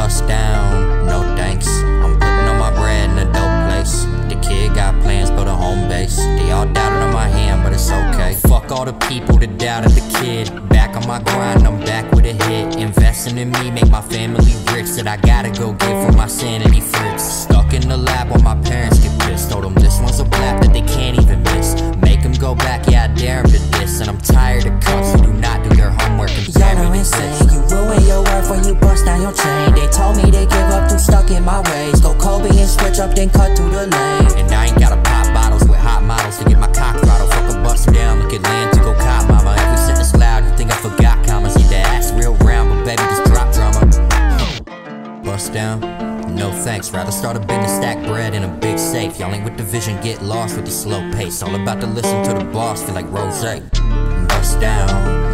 bust down, no thanks. I'm putting on my bread in a dope place. The kid got plans, build a home base. They all doubted on my hand, but it's okay. Fuck all the people that doubted the kid. Back on my grind, I'm back with a hit. Investing in me, make my family rich. That I gotta go get for my sanity fritz. Stuck in the lab while my parents get pissed. Told them this one's a blap that they can't even miss. Make them go back, yeah, I dare them to this. And I'm you bust down your chain. They told me they give up, too stuck in my ways. Go Kobe and switch up, then cut through the lane. And I ain't gotta pop bottles with hot models to get my cock throttle. Fuck a bust down, look at land to go cop mama. Every sentence loud, you think I forgot commas. Need the ass real round, but baby, just drop drama. Bust down? No thanks, rather start a business, stack bread in a big safe. Y'all ain't with the vision, get lost with the slow pace. All about to listen to the boss, feel like rose. Bust down,